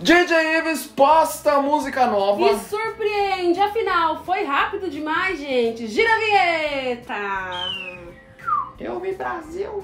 DJ Ives posta música nova. E surpreende, afinal, foi rápido demais, gente. Gira a vinheta! Eu vi Brasil.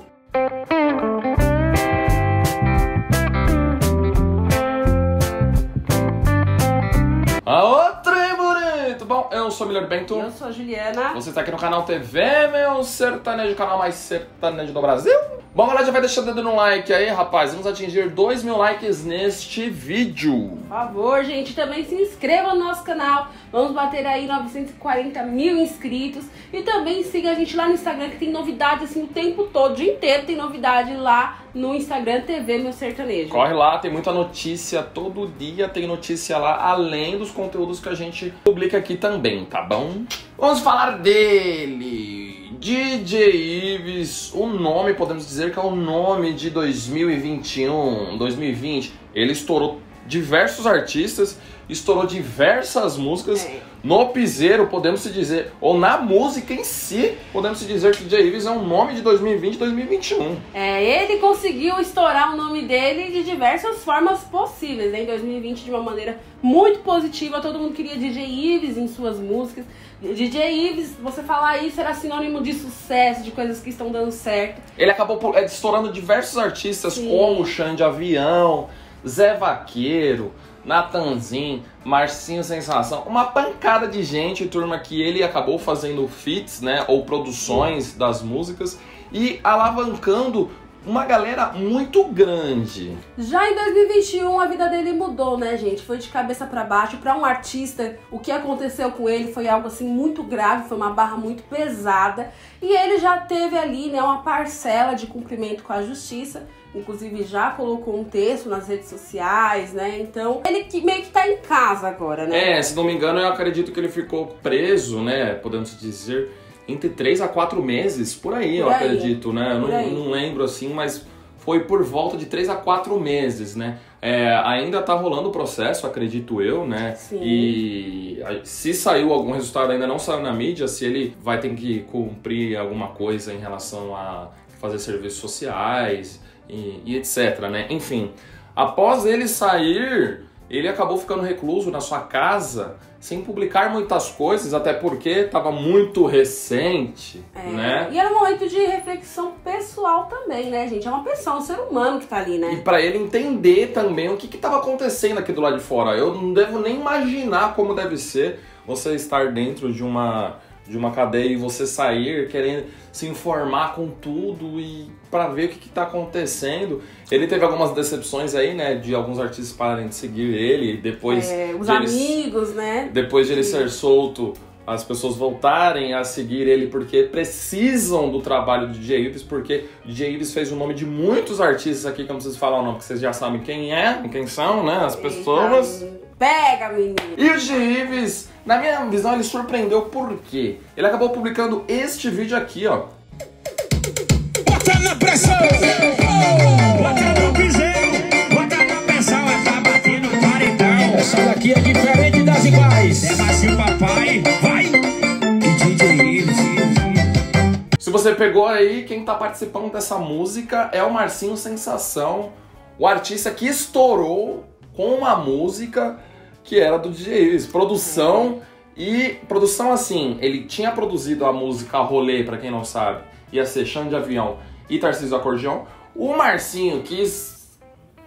Aô, trem bonito! Bom, eu sou o Milhar Bento. Eu sou a Juliana. Você está aqui no canal TV, meu sertanejo, canal mais sertanejo do Brasil. Bom, galera, já vai deixando o dedo no like aí, rapaz. Vamos atingir 2 mil likes neste vídeo. Por favor, gente, também se inscreva no nosso canal. Vamos bater aí 940 mil inscritos. E também siga a gente lá no Instagram, que tem novidade assim o tempo todo, o dia inteiro tem novidade lá no Instagram TV Meu Sertanejo. Corre lá, tem muita notícia, todo dia tem notícia lá, além dos conteúdos que a gente publica aqui também, tá bom? Vamos falar dele! DJ Ives, o nome, podemos dizer que é o nome de 2021, 2020. Ele estourou diversos artistas, estourou diversas músicas. É. No piseiro, podemos se dizer, ou na música em si, podemos se dizer que DJ Ives é um nome de 2020 2021. É, ele conseguiu estourar o nome dele de diversas formas possíveis, né? Em 2020, de uma maneira muito positiva. Todo mundo queria DJ Ives em suas músicas. DJ Ives, você falar isso era sinônimo de sucesso, de coisas que estão dando certo. Ele acabou é, estourando diversos artistas, Sim. como Xande Avião, Zé Vaqueiro, Natanzin, Marcinho Sensação. Uma pancada de gente, turma, que ele acabou fazendo feats, né? Ou produções das músicas e alavancando uma galera muito grande. Já em 2021 a vida dele mudou, né, gente? Foi de cabeça pra baixo. Pra um artista, o que aconteceu com ele foi algo assim muito grave, foi uma barra muito pesada. E ele já teve ali, né, uma parcela de cumprimento com a justiça. Inclusive já colocou um texto nas redes sociais, né? Então, ele que meio que tá em casa agora, né? É, se não me engano, eu acredito que ele ficou preso, né? Podemos dizer, entre 3 a 4 meses, por aí, eu Por aí, acredito, né? Eu não, não lembro assim, mas foi por volta de 3 a 4 meses, né? É, ainda tá rolando o processo, acredito eu, né? Sim. E se saiu algum resultado, ainda não saiu na mídia, se ele vai ter que cumprir alguma coisa em relação a fazer serviços sociais e, e etc, né? Enfim, após ele sair, ele acabou ficando recluso na sua casa, sem publicar muitas coisas, até porque estava muito recente, É, né? E era um momento de reflexão pessoal também, né, gente? É uma pessoa, um ser humano que tá ali, E né? para ele entender também o que estava acontecendo aqui do lado de fora. Eu não devo nem imaginar como deve ser você estar dentro de uma de uma cadeia e você sair querendo se informar com tudo e para ver o que está acontecendo. Ele teve algumas decepções aí, né, de alguns artistas pararem de seguir ele depois É, os de ele- amigos, né? depois de ele ser solto, as pessoas voltarem a seguir ele porque precisam do trabalho do DJ Ives, porque DJ Ives fez o nome de muitos artistas aqui, que eu não preciso falar o nome, porque vocês já sabem quem é, quem são, né? As pessoas. Eita, Pega, menino. E o DJ Ives, na minha visão, ele surpreendeu por quê? Ele acabou publicando este vídeo aqui, ó. Bota na pressão! Bota no piseiro! Bota na pressão! É batendo paredão! Essa daqui é diferente das iguais! É macio papai! Vai! E DJ Ives! Se você pegou aí, quem tá participando dessa música é o Marcinho Sensação, o artista que estourou com uma música que era do DJ Ives. Produção e produção assim, ele tinha produzido a música Rolê, pra quem não sabe, ia ser Chão de Avião e Tarcísio Acordeão. O Marcinho quis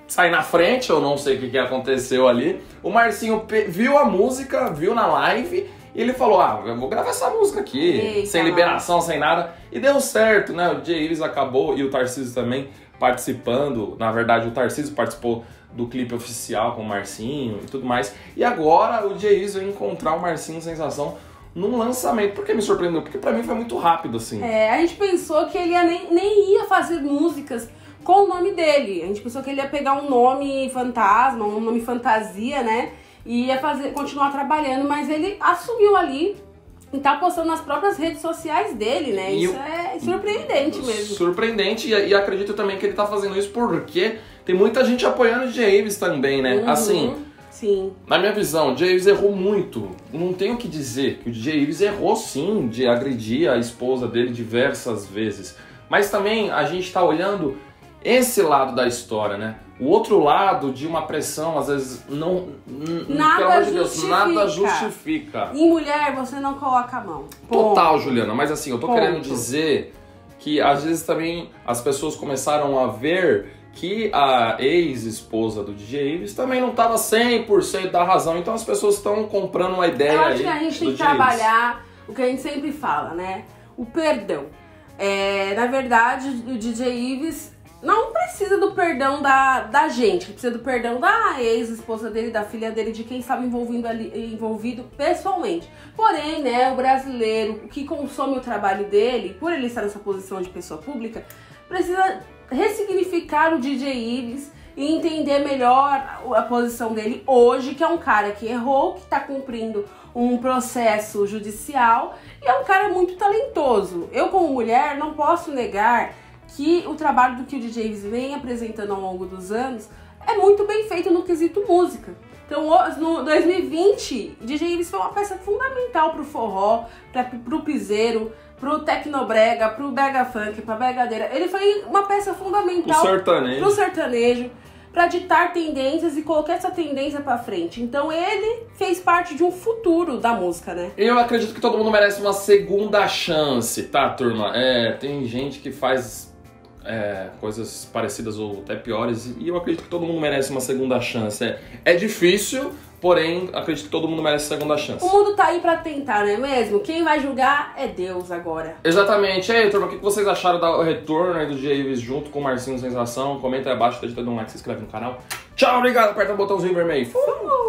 sair na frente, eu não sei o que, que aconteceu ali. O Marcinho viu a música, viu na live e ele falou: Ah, eu vou gravar essa música aqui, Eita, sem liberação, sem nada. E deu certo, né? O Jay Ives acabou e o Tarcísio também participando. Na verdade, o Tarcísio participou do clipe oficial com o Marcinho e tudo mais. E agora o Jay Ives vai encontrar o Marcinho Sensação num lançamento. Por que me surpreendeu? Porque pra mim foi muito rápido, assim. É, a gente pensou que ele ia nem, nem ia fazer músicas com o nome dele. A gente pensou que ele ia pegar um nome fantasma, um nome fantasia, né? E ia fazer, continuar trabalhando, mas ele assumiu ali tá postando nas próprias redes sociais dele, né? E isso o- é surpreendente mesmo. Surpreendente, e, e acredito também que ele tá fazendo isso porque tem muita gente apoiando o Jay Ives também, né? Uhum. Assim, Sim. na minha visão, o Jay Ives errou muito. Não tenho o que dizer que o Jay Ives errou sim de agredir a esposa dele diversas vezes. Mas também a gente tá olhando esse lado da história, né? O outro lado de uma pressão, às vezes, não. Nada pelo amor de Deus, justifica. nada justifica. Em mulher, você não coloca a mão. Ponto. Total, Juliana, mas assim, eu tô Ponto. querendo dizer que às vezes também as pessoas começaram a ver que a ex-esposa do DJ Ives também não tava 100% da razão, então as pessoas estão comprando uma ideia Eu acho que a gente tem que trabalhar o que a gente sempre fala, né? O perdão. É, na verdade, o DJ Ives não precisa do perdão da, da gente, precisa do perdão da ex-esposa dele, da filha dele, de quem estava envolvido, ali, envolvido pessoalmente. Porém, né, o brasileiro que consome o trabalho dele, por ele estar nessa posição de pessoa pública, precisa ressignificar o DJ Ives e entender melhor a posição dele hoje, que é um cara que errou, que está cumprindo um processo judicial e é um cara muito talentoso. Eu, como mulher, não posso negar que o trabalho do que o DJ Ives vem apresentando ao longo dos anos é muito bem feito no quesito música. Então, no 2020, DJ Ives foi uma peça fundamental pro forró, pra, pro piseiro, pro tecnobrega, pro brega funk, pra bregadeira. Ele foi uma peça O fundamental sertanejo. pro sertanejo, pra ditar tendências e colocar essa tendência pra frente. Então ele fez parte de um futuro da música, né? Eu acredito que todo mundo merece uma segunda chance, tá, turma? É, tem gente que faz é, coisas parecidas ou até piores, e eu acredito que todo mundo merece uma segunda chance. É, é difícil, porém, acredito que todo mundo merece segunda chance. O mundo tá aí pra tentar, não é mesmo? Quem vai julgar é Deus agora. Exatamente. E aí, turma, o que vocês acharam do retorno aí do DJ Ives junto com o Marcinho Sensação? Comenta aí abaixo, deixa um like, se inscreve no canal. Tchau, obrigado, aperta o botãozinho vermelho. Fui!